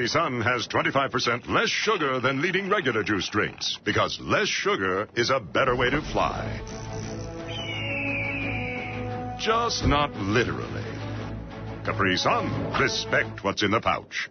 Capri Sun has 25% less sugar than leading regular juice drinks because less sugar is a better way to fly. Just not literally. Capri Sun, respect what's in the pouch.